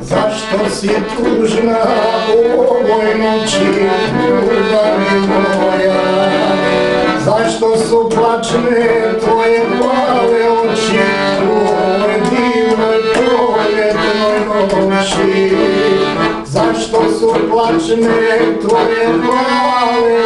Zašto si tužna u ovoj noći, ljubavi moja? Zašto su plačne tvoje plave oči u ovoj divnoj proljetnoj noći? Zašto su plačne tvoje plave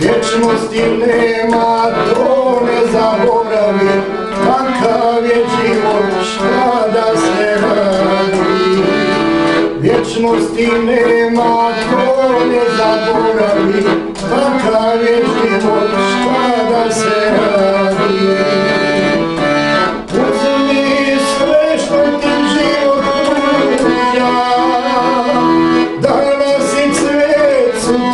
Vječnosti nema, to ne zaboravi, takav je život, šta da se radi. Vječnosti nema, to ne zaboravi, takav je život,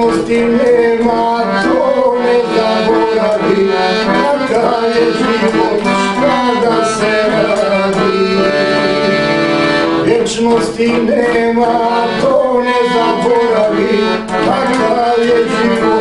Vječnosti nema, to ne zaboravi, kakav je život, šta da se radi. Vječnosti nema, to ne zaboravi, kakav je život,